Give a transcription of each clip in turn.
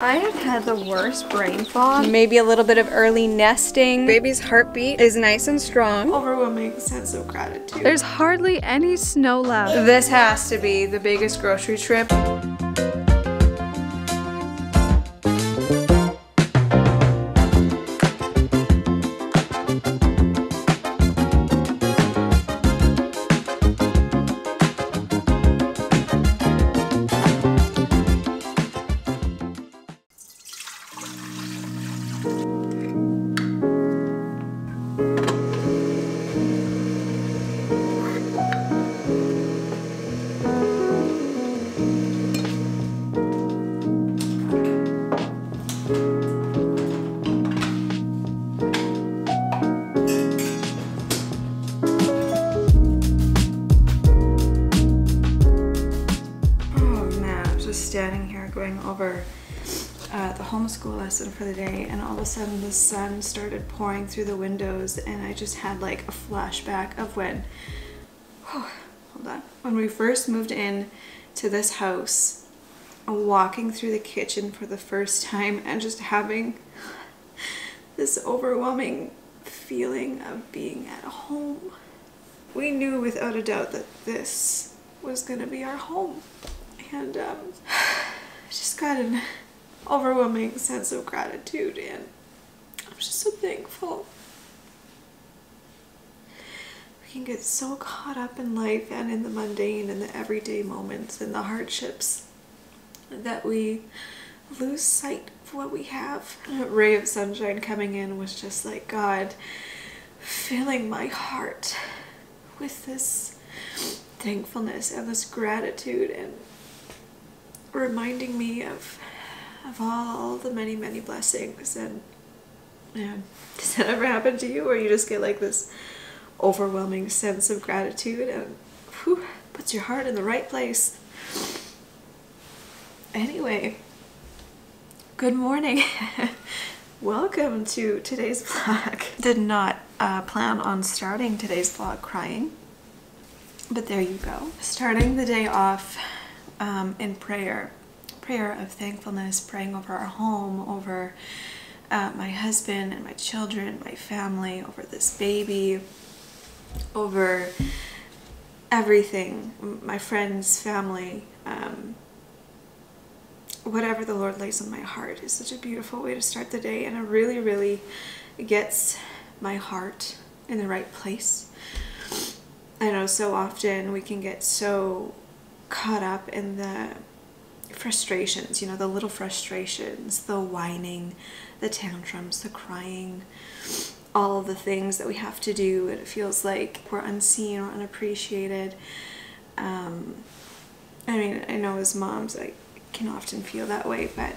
I have had the worst brain fog. Maybe a little bit of early nesting. Baby's heartbeat is nice and strong. Overwhelming sense of gratitude. There's hardly any snow left. This has to be the biggest grocery trip. Going over uh, the homeschool lesson for the day and all of a sudden the sun started pouring through the windows and I just had like a flashback of when hold on when we first moved in to this house walking through the kitchen for the first time and just having this overwhelming feeling of being at home. We knew without a doubt that this was going to be our home and um, just got an overwhelming sense of gratitude and I'm just so thankful. We can get so caught up in life and in the mundane and the everyday moments and the hardships that we lose sight of what we have. A ray of sunshine coming in was just like God filling my heart with this thankfulness and this gratitude and reminding me of of all the many many blessings and man does that ever happen to you where you just get like this overwhelming sense of gratitude and whew, puts your heart in the right place? Anyway good morning. Welcome to today's vlog. Did not uh, plan on starting today's vlog crying but there you go. Starting the day off um, in prayer, prayer of thankfulness, praying over our home, over uh, my husband and my children, my family, over this baby, over everything, my friends, family, um, whatever the Lord lays on my heart is such a beautiful way to start the day and it really, really gets my heart in the right place. I know so often we can get so caught up in the frustrations, you know, the little frustrations, the whining, the tantrums, the crying, all the things that we have to do. It feels like we're unseen or unappreciated. Um, I mean, I know as moms, I can often feel that way, but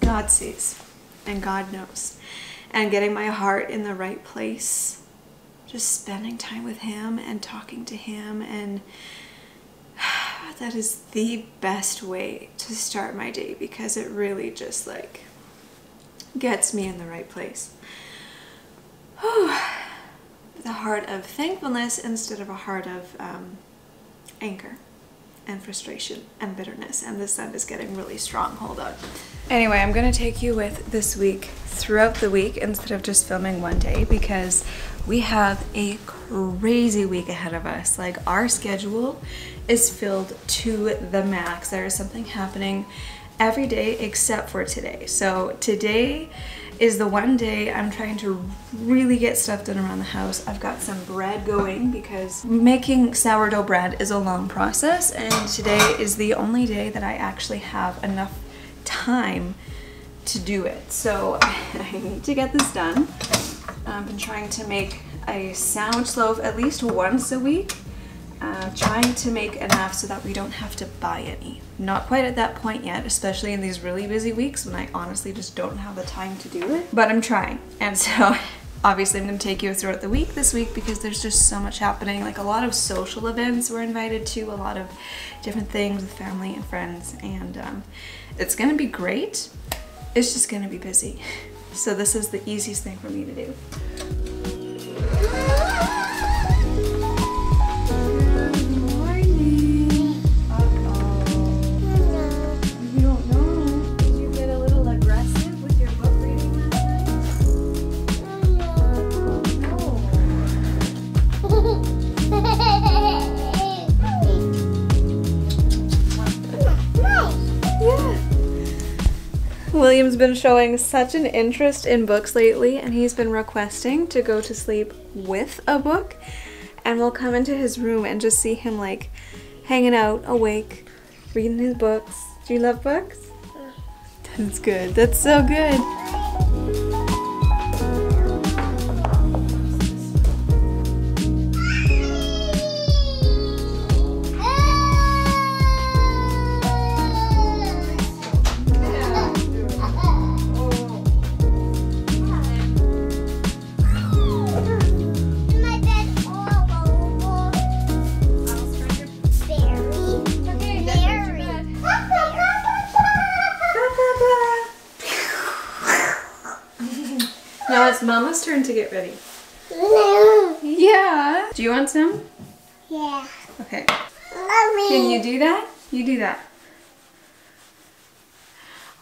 God sees and God knows. And getting my heart in the right place, just spending time with Him and talking to Him and that is the best way to start my day because it really just like gets me in the right place. the heart of thankfulness instead of a heart of um, anger and frustration and bitterness and the sun is getting really strong hold on anyway i'm going to take you with this week throughout the week instead of just filming one day because we have a crazy week ahead of us like our schedule is filled to the max. There is something happening every day except for today. So today is the one day I'm trying to really get stuff done around the house. I've got some bread going because making sourdough bread is a long process and today is the only day that I actually have enough time to do it. So I need to get this done. I've been trying to make a sandwich loaf at least once a week uh, trying to make enough so that we don't have to buy any. Not quite at that point yet, especially in these really busy weeks when I honestly just don't have the time to do it, but I'm trying. And so obviously I'm going to take you throughout the week this week because there's just so much happening. Like a lot of social events we're invited to, a lot of different things with family and friends, and um, it's going to be great. It's just going to be busy. So this is the easiest thing for me to do. William's been showing such an interest in books lately and he's been requesting to go to sleep with a book and we'll come into his room and just see him like hanging out awake reading his books. Do you love books? That's good. That's so good. To get ready. No. Yeah. Do you want some? Yeah. Okay. Mommy. Can you do that? You do that.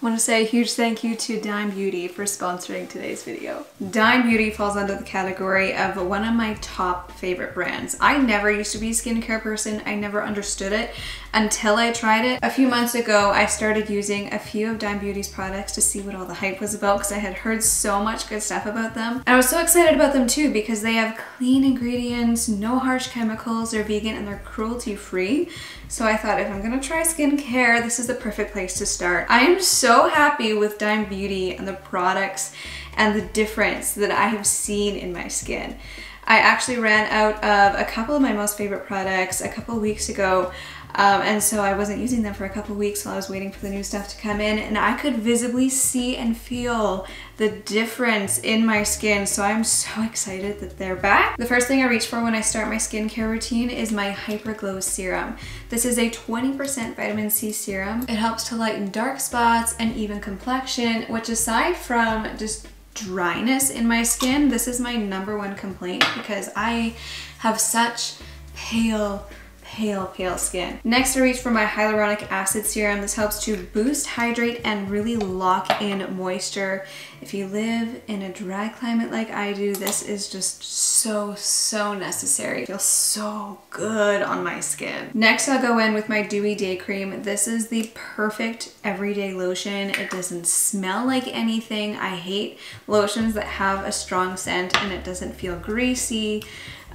I want to say a huge thank you to Dime Beauty for sponsoring today's video. Dime Beauty falls under the category of one of my top favorite brands. I never used to be a skincare person. I never understood it until I tried it. A few months ago, I started using a few of Dime Beauty's products to see what all the hype was about because I had heard so much good stuff about them. And I was so excited about them too because they have clean ingredients, no harsh chemicals, they're vegan and they're cruelty free. So I thought if I'm gonna try skincare, this is the perfect place to start. I am so happy with Dime Beauty and the products and the difference that I have seen in my skin. I actually ran out of a couple of my most favorite products a couple weeks ago. Um, and so I wasn't using them for a couple weeks while I was waiting for the new stuff to come in and I could visibly see and feel the difference in my skin so I'm so excited that they're back. The first thing I reach for when I start my skincare routine is my Hyper Glow Serum. This is a 20% vitamin C serum. It helps to lighten dark spots and even complexion which aside from just dryness in my skin, this is my number one complaint because I have such pale pale, pale skin. Next, I reach for my hyaluronic acid serum. This helps to boost, hydrate, and really lock in moisture. If you live in a dry climate like I do, this is just so, so necessary. It feels so good on my skin. Next, I'll go in with my Dewy Day Cream. This is the perfect everyday lotion. It doesn't smell like anything. I hate lotions that have a strong scent and it doesn't feel greasy.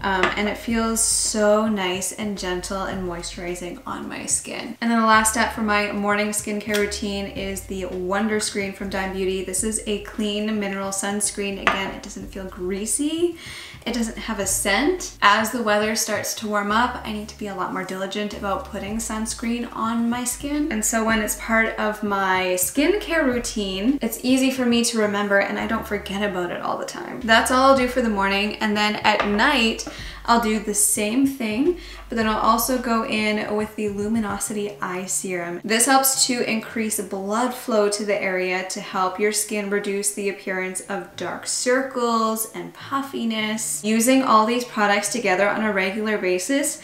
Um, and it feels so nice and gentle and moisturizing on my skin. And then the last step for my morning skincare routine is the Wonder Screen from Dime Beauty. This is a clean mineral sunscreen. Again, it doesn't feel greasy. It doesn't have a scent. As the weather starts to warm up, I need to be a lot more diligent about putting sunscreen on my skin. And so when it's part of my skincare routine, it's easy for me to remember and I don't forget about it all the time. That's all I'll do for the morning. And then at night, I'll do the same thing, but then I'll also go in with the Luminosity Eye Serum. This helps to increase blood flow to the area to help your skin reduce the appearance of dark circles and puffiness. Using all these products together on a regular basis,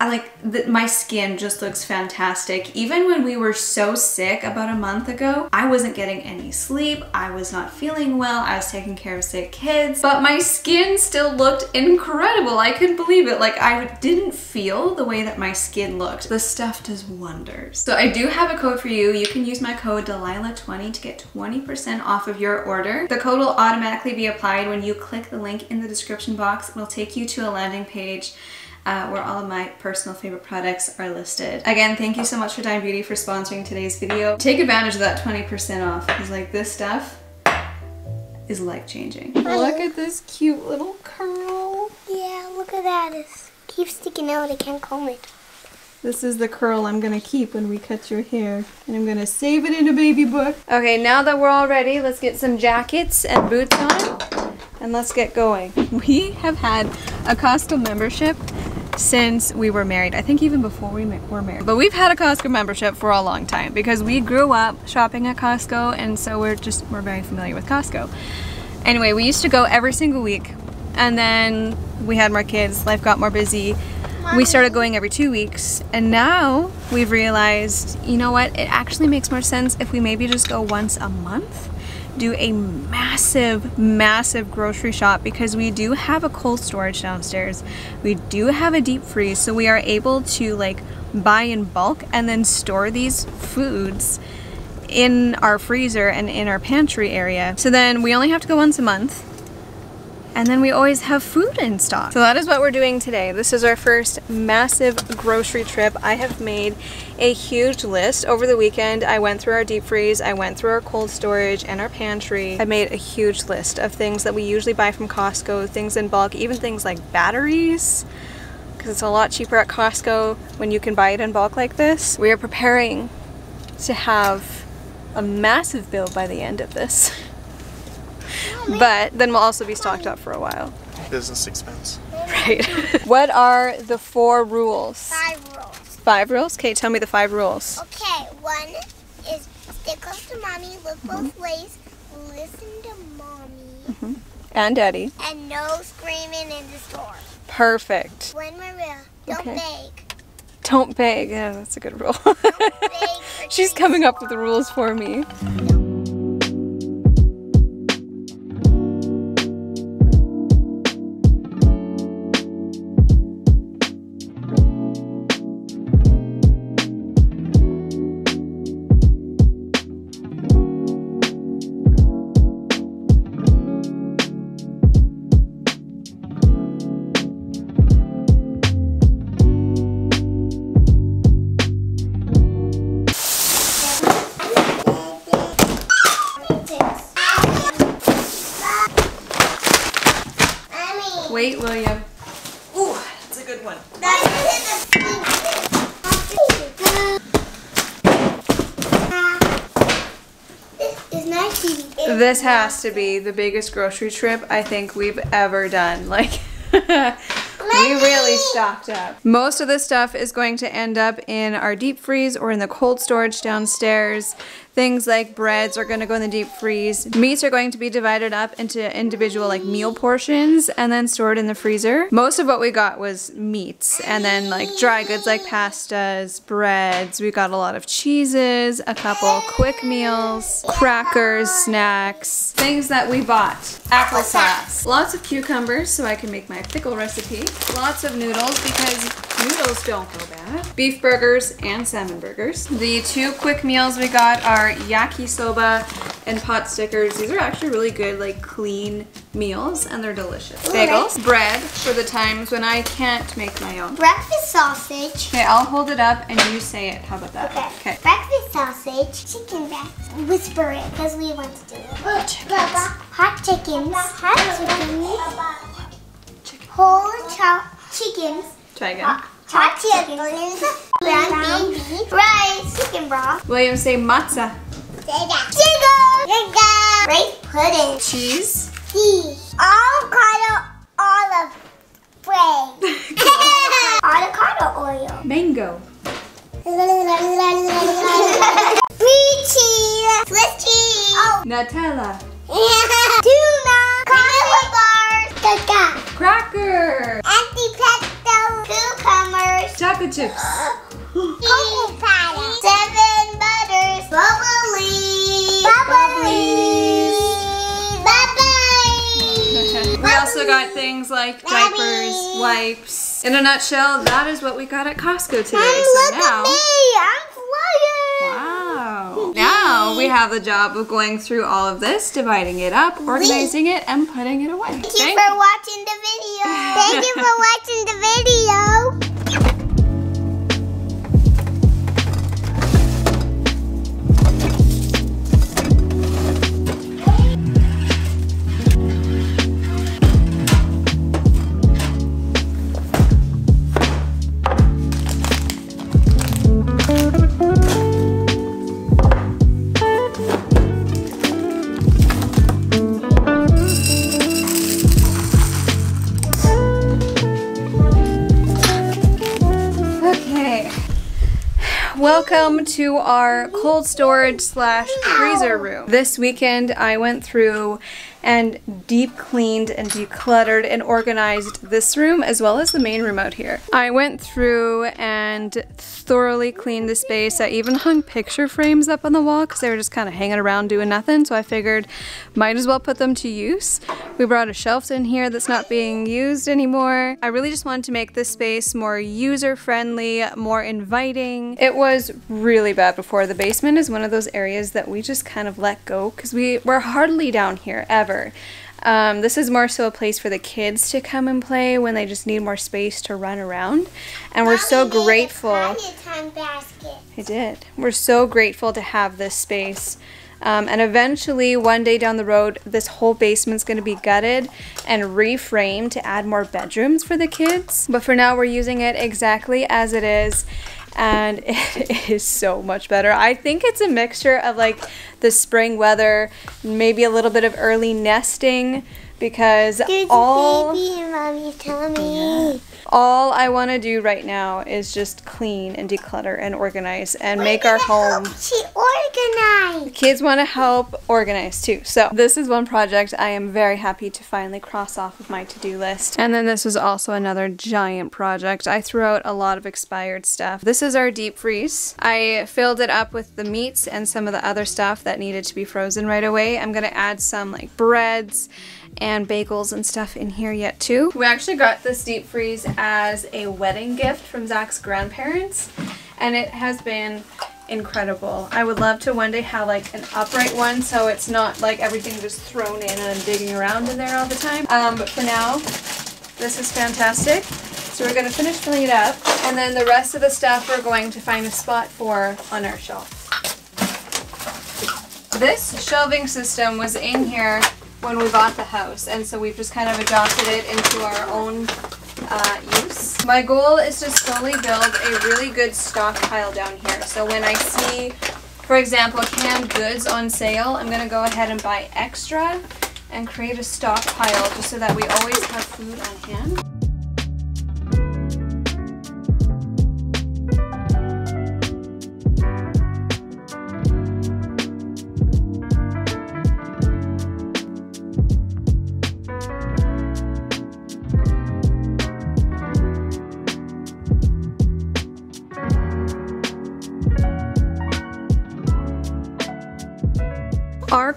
I like that my skin just looks fantastic. Even when we were so sick about a month ago, I wasn't getting any sleep. I was not feeling well. I was taking care of sick kids, but my skin still looked incredible. I couldn't believe it. Like I didn't feel the way that my skin looked. The stuff does wonders. So I do have a code for you. You can use my code Delilah20 to get 20% off of your order. The code will automatically be applied when you click the link in the description box. It'll take you to a landing page uh, where all of my personal favorite products are listed. Again, thank you so much for Dime Beauty for sponsoring today's video. Take advantage of that 20% off because like this stuff is life-changing. Look at this cute little curl. Yeah, look at that. It keeps sticking out. I can't comb it. This is the curl I'm gonna keep when we cut your hair. And I'm gonna save it in a baby book. Okay, now that we're all ready, let's get some jackets and boots on. And let's get going. We have had a Costco membership since we were married. I think even before we were married. But we've had a Costco membership for a long time because we grew up shopping at Costco and so we're just, we're very familiar with Costco. Anyway, we used to go every single week and then we had more kids, life got more busy. We started going every two weeks and now we've realized, you know what, it actually makes more sense if we maybe just go once a month do a massive, massive grocery shop because we do have a cold storage downstairs. We do have a deep freeze, so we are able to like buy in bulk and then store these foods in our freezer and in our pantry area. So then we only have to go once a month and then we always have food in stock. So that is what we're doing today. This is our first massive grocery trip. I have made a huge list. Over the weekend, I went through our deep freeze, I went through our cold storage and our pantry. I made a huge list of things that we usually buy from Costco, things in bulk, even things like batteries, because it's a lot cheaper at Costco when you can buy it in bulk like this. We are preparing to have a massive bill by the end of this. but then we'll also be stocked up for a while. Business expense. Right. what are the four rules? Five rules. Five rules? Okay, tell me the five rules. Okay, one is stick close to mommy, look both ways, listen to mommy, Mhm. And Daddy. and no screaming in the store. Perfect. When we're Maria, don't Okay. beg. Don't beg. Yeah, that's a good rule. Beg She's coming up with the rules for me. This has to be the biggest grocery trip I think we've ever done. Like, we really stocked up. Most of this stuff is going to end up in our deep freeze or in the cold storage downstairs. Things like breads are going to go in the deep freeze. Meats are going to be divided up into individual like meal portions and then stored in the freezer. Most of what we got was meats and then like dry goods like pastas, breads. We got a lot of cheeses, a couple quick meals, crackers, snacks, things that we bought. Applesauce. Lots of cucumbers so I can make my pickle recipe. Lots of noodles because noodles don't go bad. Beef burgers and salmon burgers. The two quick meals we got are yakisoba and pot stickers. These are actually really good, like clean meals and they're delicious. Bagels, bread for the times when I can't make my own. Breakfast sausage. Okay, I'll hold it up and you say it. How about that? Okay. Breakfast sausage, chicken breast. Whisper it because we want to do it. Hot chickens. Hot chickens. Whole chopped chickens. Try again. Hot chickens. Ground beef. Rice. Chicken broth. William, say matzah. Chicken. Rice pudding. Cheese. Cheese. Avocado olive bread. Avocado oil. Mango. Free cheese. Swiss cheese. Oh. Nutella. Tuna. Coffee bars. Caca. Cracker. Anti-pesto. Cucumbers. Chocolate chips. Cocoa powder. Seven butters. Bubbly. Bubbly. Bubbly. We also got things like diapers, wipes. In a nutshell, that is what we got at Costco today. And so look now, at me. I'm flying. wow. Now we have the job of going through all of this, dividing it up, organizing it, and putting it away. Thank you Thank for watching the video. Thank you for watching the video. Welcome to our cold storage slash freezer room. This weekend I went through and deep cleaned and decluttered and organized this room as well as the main room out here. I went through and thoroughly cleaned the space. I even hung picture frames up on the wall because they were just kind of hanging around doing nothing. So I figured might as well put them to use. We brought a shelf in here that's not being used anymore. I really just wanted to make this space more user friendly, more inviting. It was really bad before. The basement is one of those areas that we just kind of let go because we, we're hardly down here ever. Um, this is more so a place for the kids to come and play when they just need more space to run around. And we're so Mommy a grateful. party time basket. I did. We're so grateful to have this space. Um, and eventually, one day down the road, this whole basement's going to be gutted and reframed to add more bedrooms for the kids. But for now, we're using it exactly as it is. And it is so much better. I think it's a mixture of like the spring weather, maybe a little bit of early nesting, because There's all a baby in mommy's tummy. All I want to do right now is just clean and declutter and organize and make our home She organized. Kids want to help organize too. So this is one project I am very happy to finally cross off of my to-do list. And then this was also another giant project. I threw out a lot of expired stuff. This is our deep freeze. I filled it up with the meats and some of the other stuff that needed to be frozen right away. I'm going to add some like breads and bagels and stuff in here yet too. We actually got this deep freeze as a wedding gift from Zach's grandparents and it has been incredible. I would love to one day have like an upright one so it's not like everything just thrown in and digging around in there all the time. Um, but for now, this is fantastic. So we're to finish filling it up and then the rest of the stuff we're going to find a spot for on our shelf. This shelving system was in here when we bought the house and so we've just kind of adopted it into our own uh, use. My goal is to slowly build a really good stockpile down here. So when I see, for example, canned goods on sale, I'm going to go ahead and buy extra and create a stockpile just so that we always have food on hand.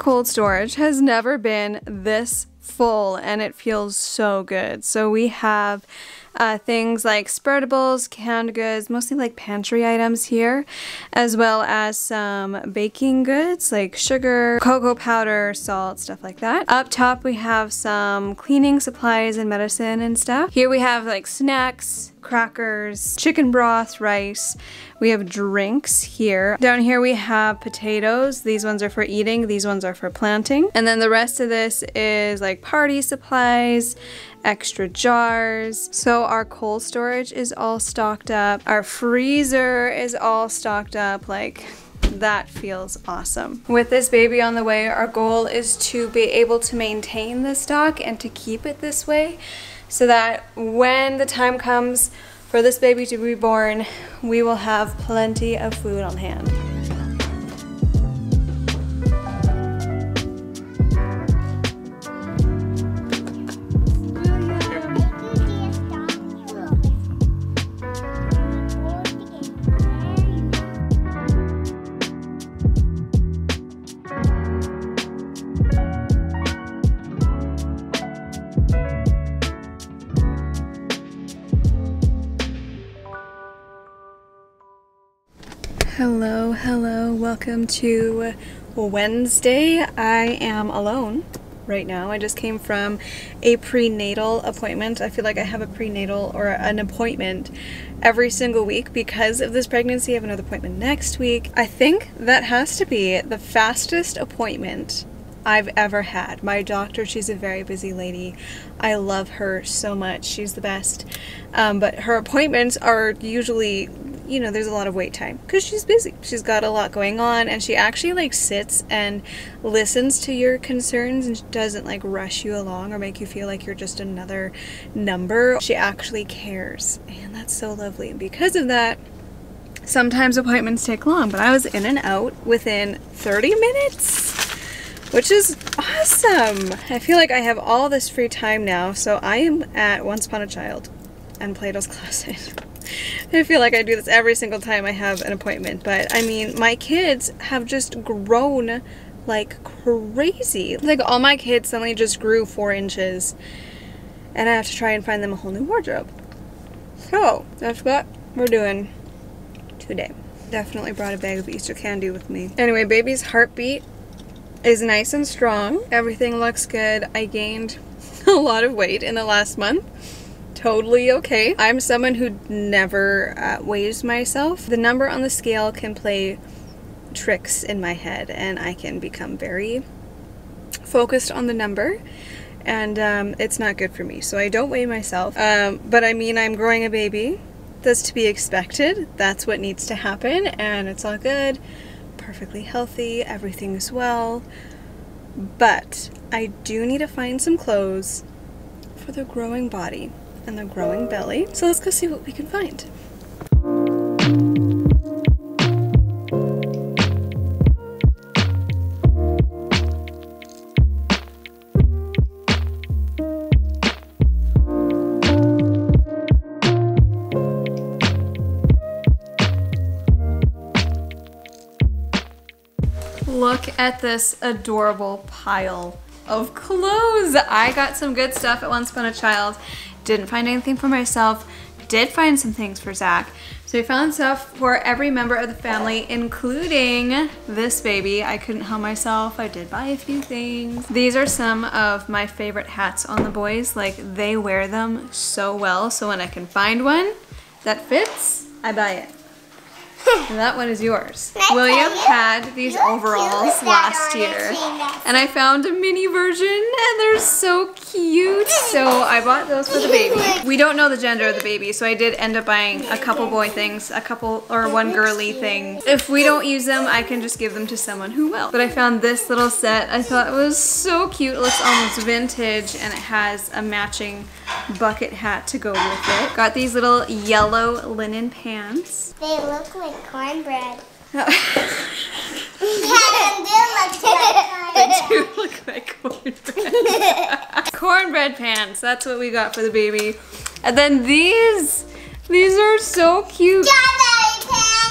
Cold storage has never been this full and it feels so good. So we have uh, things like spreadables, canned goods, mostly like pantry items here, as well as some baking goods like sugar, cocoa powder, salt, stuff like that. Up top we have some cleaning supplies and medicine and stuff. Here we have like snacks, crackers, chicken broth, rice. We have drinks here. Down here we have potatoes. These ones are for eating, these ones are for planting. And then the rest of this is like party supplies, extra jars. So our cold storage is all stocked up. Our freezer is all stocked up. Like that feels awesome. With this baby on the way, our goal is to be able to maintain the stock and to keep it this way so that when the time comes for this baby to be born, we will have plenty of food on hand. Welcome to Wednesday. I am alone right now. I just came from a prenatal appointment. I feel like I have a prenatal or an appointment every single week because of this pregnancy. I have another appointment next week. I think that has to be the fastest appointment I've ever had. My doctor, she's a very busy lady. I love her so much. She's the best. Um, but her appointments are usually, you know, there's a lot of wait time because she's busy. She's got a lot going on and she actually like sits and listens to your concerns and doesn't like rush you along or make you feel like you're just another number. She actually cares and that's so lovely. And because of that, sometimes appointments take long, but I was in and out within 30 minutes which is awesome. I feel like I have all this free time now, so I am at Once Upon a Child and Plato's Closet. I feel like I do this every single time I have an appointment, but I mean, my kids have just grown like crazy. Like all my kids suddenly just grew four inches and I have to try and find them a whole new wardrobe. So, that's what we're doing today. definitely brought a bag of Easter candy with me. Anyway, baby's heartbeat is nice and strong. Everything looks good. I gained a lot of weight in the last month. Totally okay. I'm someone who never uh, weighs myself. The number on the scale can play tricks in my head and I can become very focused on the number and um, it's not good for me. So I don't weigh myself. Um, but I mean, I'm growing a baby. That's to be expected. That's what needs to happen, and it's all good. Perfectly healthy, everything's well. But I do need to find some clothes for the growing body and the growing belly. So let's go see what we can find. Look at this adorable pile of clothes. I got some good stuff at Once Upon a Child. Didn't find anything for myself. Did find some things for Zach. So we found stuff for every member of the family, including this baby. I couldn't help myself. I did buy a few things. These are some of my favorite hats on the boys. Like they wear them so well. So when I can find one that fits, I buy it. And that one is yours. William had these overalls last year and I found a mini version and they're so cute. So I bought those for the baby. We don't know the gender of the baby so I did end up buying a couple boy things, a couple or one girly thing. If we don't use them I can just give them to someone who will. But I found this little set. I thought it was so cute. It looks almost vintage and it has a matching bucket hat to go with it. Got these little yellow linen pants. They look like cornbread. They do look like cornbread. cornbread pants. That's what we got for the baby. And then these, these are so cute.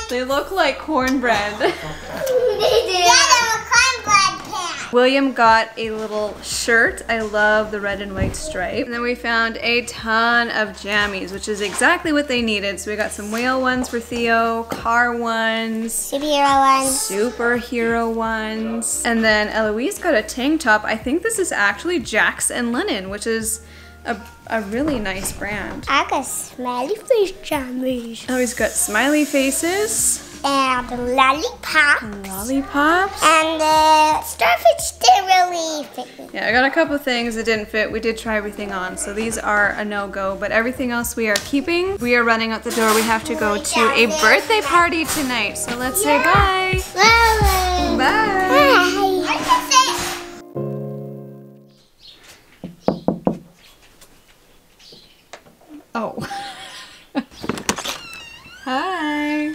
They look like cornbread. William got a little shirt. I love the red and white stripe. And then we found a ton of jammies, which is exactly what they needed. So we got some whale ones for Theo, car ones, Superhero ones. superhero ones. And then Eloise got a tank top. I think this is actually Jax and Lennon, which is a, a really nice brand. I got smiley face jammies. Eloise got smiley faces, And lollipop. lollipops. And the starfish didn't really fit. Yeah, I got a couple things that didn't fit. We did try everything on, so these are a no-go, but everything else we are keeping. We are running out the door. We have to go to a birthday party tonight, so let's say bye. Bye. Bye. Oh. Hi.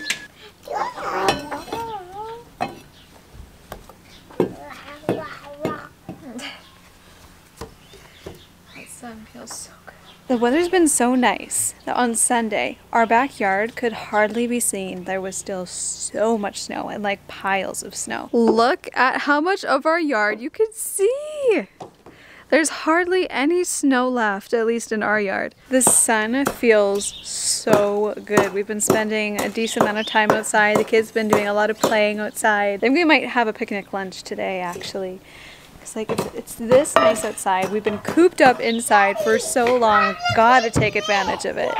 The weather's been so nice that on Sunday, our backyard could hardly be seen. There was still so much snow and like piles of snow. Look at how much of our yard you can see. There's hardly any snow left, at least in our yard. The sun feels so good. We've been spending a decent amount of time outside. The kids been doing a lot of playing outside. I think we might have a picnic lunch today, actually. It's like it's, it's this nice outside. We've been cooped up inside for so long. Gotta take advantage of it.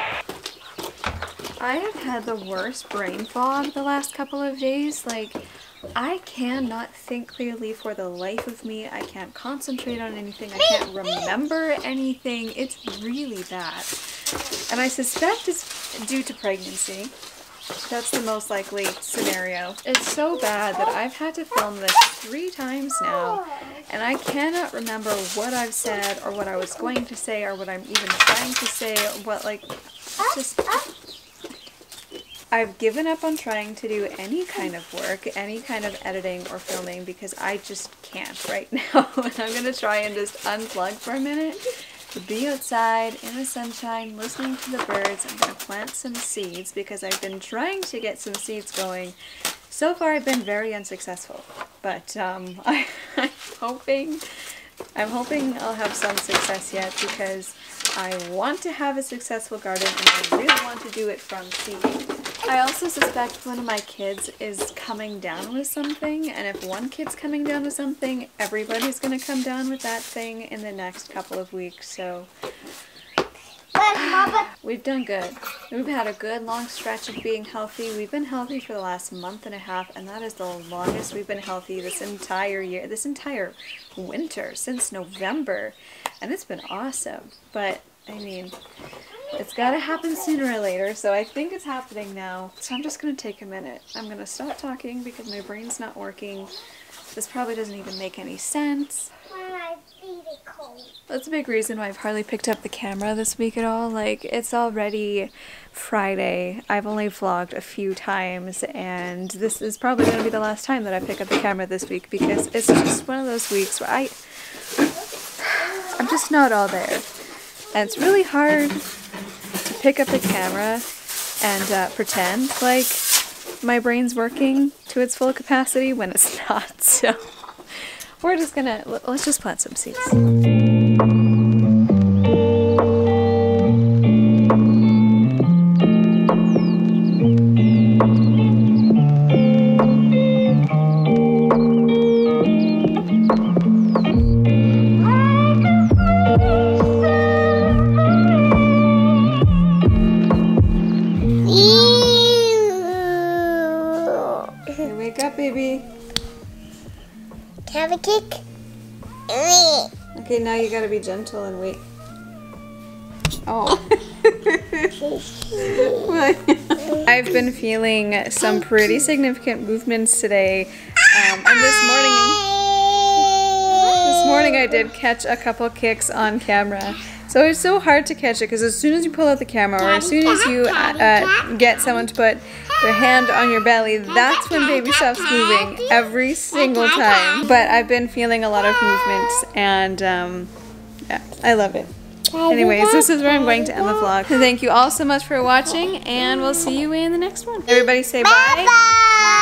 I have had the worst brain fog the last couple of days. Like, I cannot think clearly for the life of me. I can't concentrate on anything. I can't remember anything. It's really bad. And I suspect it's due to pregnancy. That's the most likely scenario. It's so bad that I've had to film this three times now, and I cannot remember what I've said or what I was going to say or what I'm even trying to say or what like just I've given up on trying to do any kind of work, any kind of editing or filming because I just can't right now. and I'm gonna try and just unplug for a minute be outside in the sunshine, listening to the birds. I'm gonna plant some seeds because I've been trying to get some seeds going. So far, I've been very unsuccessful, but um, I, I'm hoping. I'm hoping I'll have some success yet because I want to have a successful garden and I really want to do it from seed. I also suspect one of my kids is coming down with something, and if one kid's coming down with something, everybody's gonna come down with that thing in the next couple of weeks, so we've done good. We've had a good long stretch of being healthy. We've been healthy for the last month and a half, and that is the longest we've been healthy this entire year, this entire winter, since November, and it's been awesome. But, I mean, it's got to happen sooner or later, so I think it's happening now. So I'm just to take a minute. I'm to stop talking because my brain's not working. This probably doesn't even make any sense. That's a big reason why I've hardly picked up the camera this week at all. Like, it's already Friday. I've only vlogged a few times, and this is probably going to be the last time that I pick up the camera this week because it's just one of those weeks where I... I'm just not all there. And it's really hard to pick up the camera and uh, pretend like my brain's working to its full capacity when it's not. So we're just gonna, let's just plant some seeds. Be gentle and wait. Oh. I've been feeling some pretty significant movements today. Um, and this morning, this morning I did catch a couple kicks on camera. So it's so hard to catch it because as soon as you pull out the camera or as soon as you uh, get someone to put their hand on your belly, that's when baby stops moving every single time. But I've been feeling a lot of movements and um, yeah, I love it. Oh, Anyways, this is where I'm going to end the vlog. Thank you all so much for watching and we'll see you in the next one. Everybody say bye. Bye.